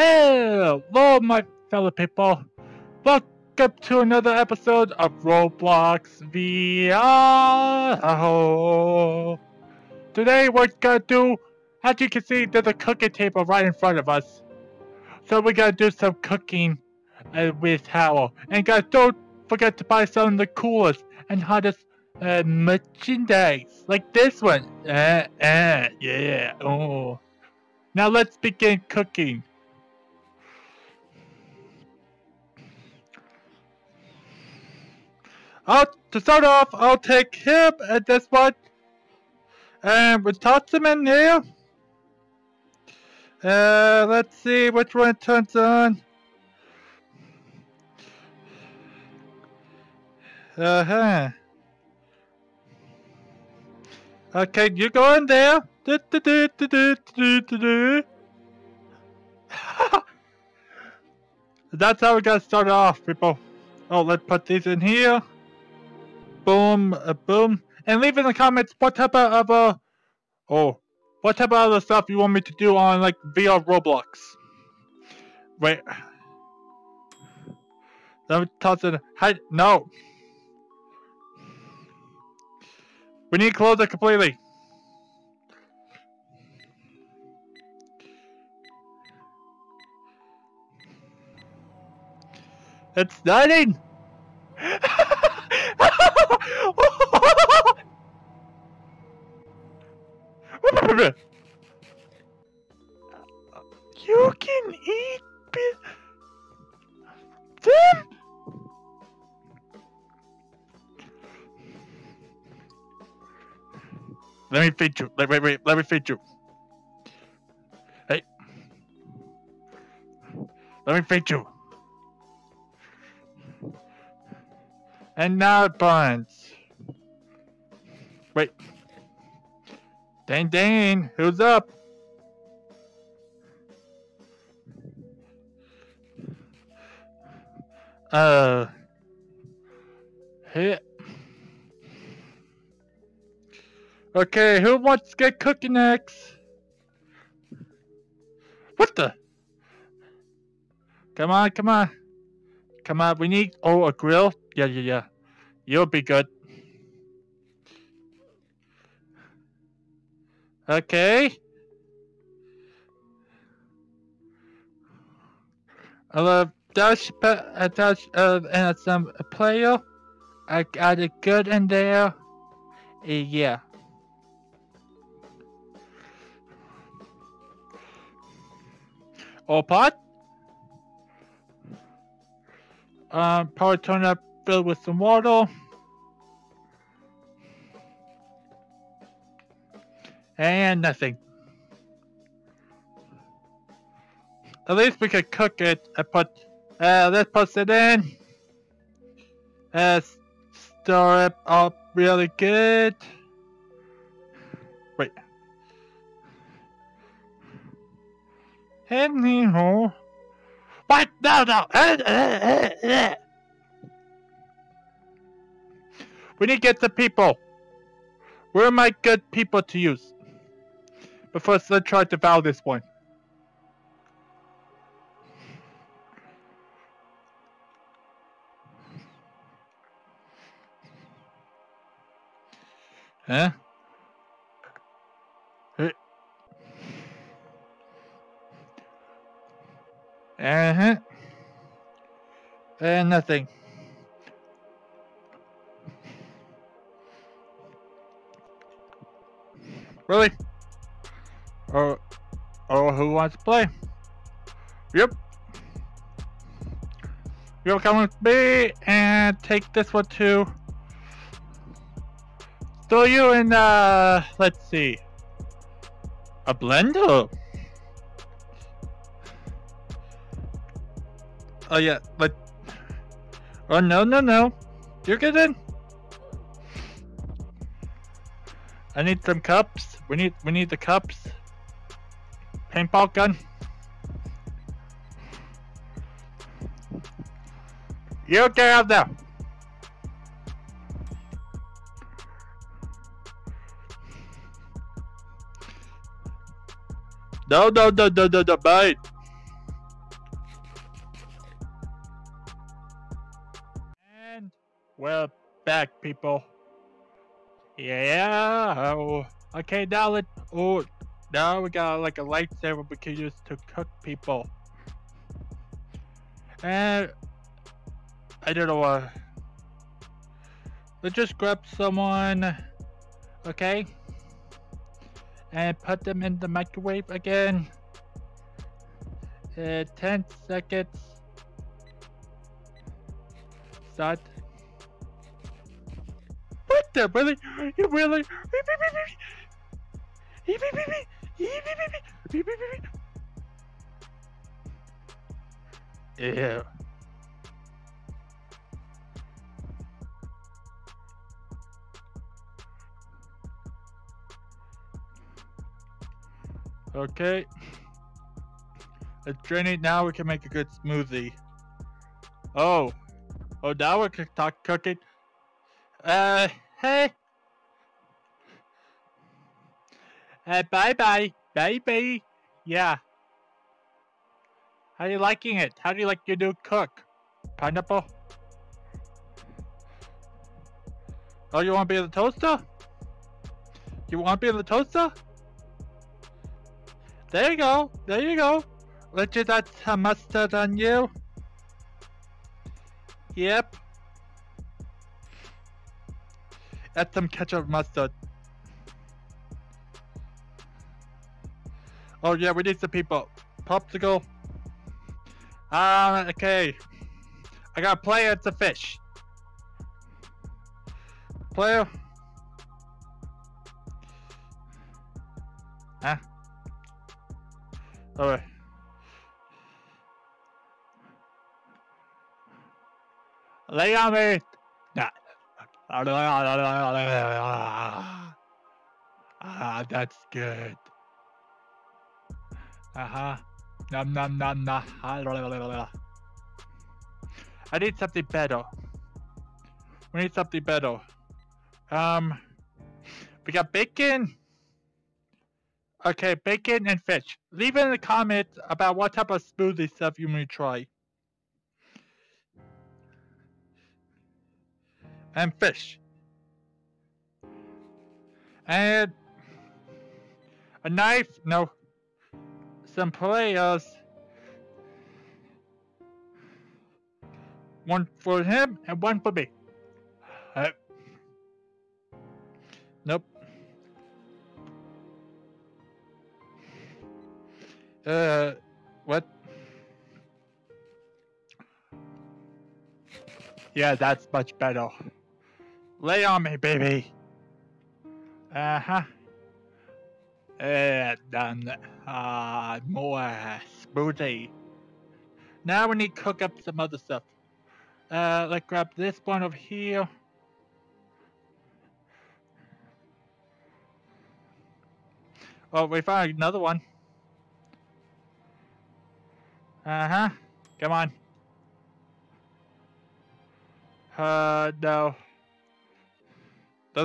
Hello, my fellow people. Welcome to another episode of Roblox VR. Today, we're gonna do, as you can see, there's a cooking table right in front of us. So we're gonna do some cooking uh, with Howler. And guys, don't forget to buy some of the coolest and hottest uh, merchandise, like this one. Uh, uh, yeah, oh. Now let's begin cooking. I'll, to start off, I'll take him and this one. And we'll toss him in here. Uh, let's see which one turns on. Uh-huh. Okay, you go in there. Do, do, do. That's how we gotta start off, people. Oh, let's put these in here. Boom, uh, boom. And leave in the comments what type of, uh, oh, what type of other stuff you want me to do on, like, VR Roblox. Wait. Let me toss it. Hi, no. We need to close it completely. It's starting! you can eat them? Let me feed you. Wait, wait, wait. Let me feed you. Hey. Let me feed you. And now it burns. Wait. Dane Dane, who's up? Uh. Hey. Okay, who wants to get cooking next? What the? Come on, come on. Come on, we need... Oh, a grill? Yeah, yeah, yeah. You'll be good. Okay. I love dash, dash, uh, and some player. I got it good in there. Uh, yeah. Or pot. Um, power turn up filled with some water. And nothing. At least we could cook it. I put, uh, let's put it in. Uh, stir it up really good. Wait. Anyhow. What? No, no. We need to get the people. Where are my good people to use? But first, let's try to vow this one. Huh? Uh-huh. And nothing. Really? Oh, oh, who wants to play? Yep. You'll come with me and take this one too. Throw you in, uh, let's see. A blender? Oh yeah, but... Oh no, no, no. You're good in. I need some cups. We need we need the cups. Paintball gun. You get out there. No, no, no, no, no, no, mate. And we're back, people. Yeah. Oh, okay, now let. Oh, now we got like a lightsaber we can use to cook people. And I don't know. what. let's just grab someone. Okay. And put them in the microwave again. Uh, 10 seconds. Start. What the really? You really? Yeah. Okay. Let's drain it now. We can make a good smoothie. Oh. Oh, now we can talk cooking. Uh, hey. Uh, bye bye. Baby. Yeah. How you liking it? How do you like your new cook? Pineapple? Oh, you want to be in the toaster? You want to be in the toaster? There you go. There you go. Let's just add some mustard on you. Yep. Add some ketchup mustard. Oh yeah, we need some people. Popsicle. Ah, uh, okay. I got a player, it's a fish. Player. Huh? Alright. Lay on me! Ah, that's good. Uh-huh. Nom nom nom nom. I need something better. We need something better. Um, we got bacon. Okay, bacon and fish. Leave in the comments about what type of smoothie stuff you may try. And fish. And a knife. No, some players. One for him and one for me. Uh, nope. Uh, what? Yeah, that's much better. Lay on me, baby. Uh-huh. Uh, done. Uh, more smoothie. Now we need to cook up some other stuff. Uh, let's grab this one over here. Oh, we found another one. Uh-huh. Come on. Uh, no.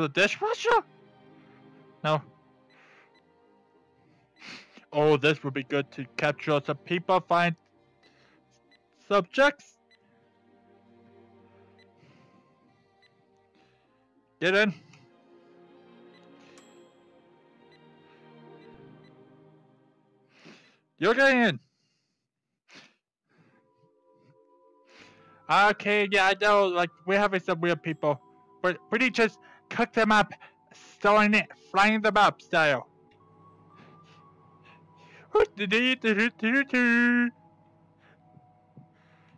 A dishwasher? No. Oh, this would be good to capture some people, find subjects. Get in. You're getting in. Okay, yeah, I know, like, we're having some weird people. But to just cook them up, throwing it, frying them up style.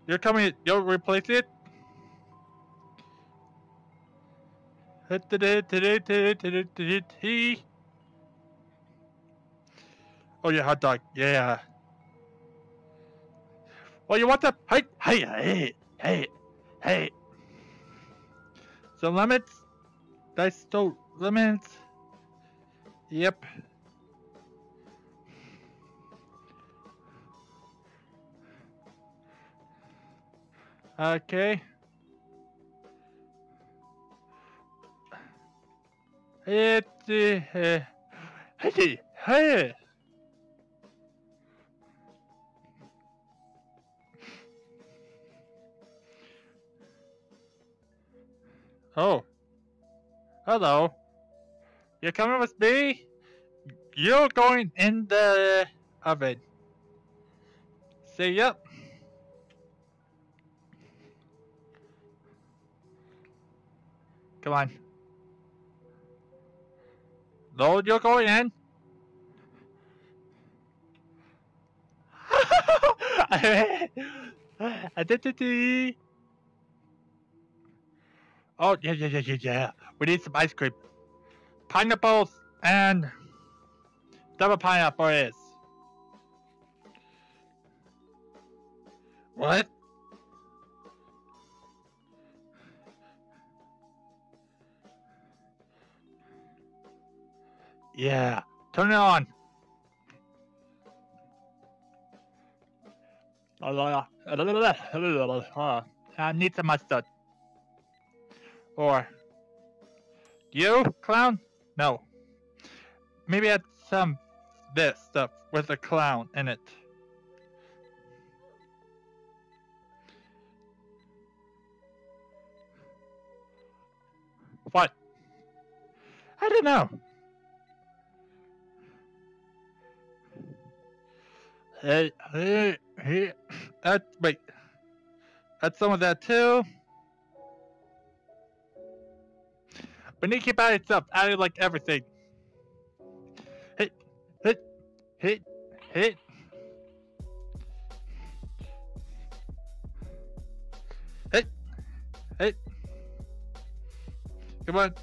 You're coming, you'll replace it? Oh yeah, hot dog, yeah. Oh, you want the, hey, hey, hey, hey, hey. Some lemons? That's so lemons. Yep. Okay. It, uh, hey, hey. Oh. Hello. You coming with me? You're going in the oven. Say yep. Come on. No, you're going in. Identity. Oh, yeah, yeah, yeah, yeah, yeah. We need some ice cream. Pineapples and double pineapple is. What? Yeah, turn it on. I need some mustard. Or you, clown? No. Maybe add some this stuff with a clown in it. What? I don't know. Hey, hey, hey. That, wait. Add some of that too. Need to keep adding stuff. Adding like everything. Hit, hit, hit, hit. Hit, hit. Come on.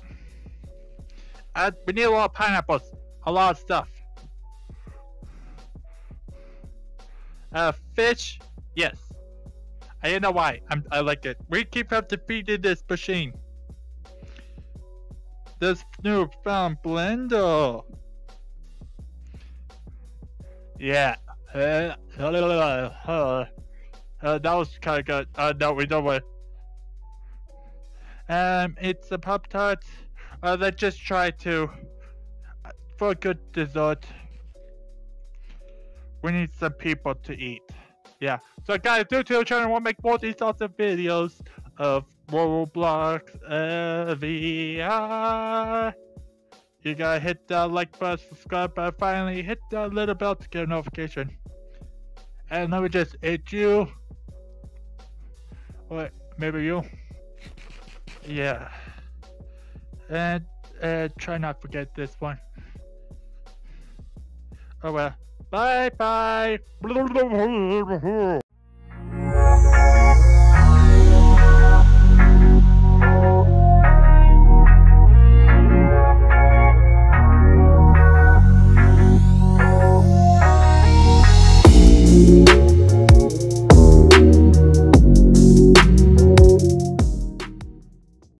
Add, we need a lot of pineapples. A lot of stuff. Uh, fish? Yes. I don't know why. I'm, I like it. We keep have defeated this machine. This new found blender. Yeah. Uh, uh, uh, that was kind of good. Uh, no, we don't want. Um, it's a pop tart. Uh, let's just try to for a good dessert. We need some people to eat. Yeah. So guys, do to the channel to make more these sorts of videos of Roblox VR. You gotta hit that like button, subscribe button, finally hit that little bell to get a notification. And let me just hit you. Wait, maybe you? Yeah. And try not to forget this one. Oh well. Bye bye.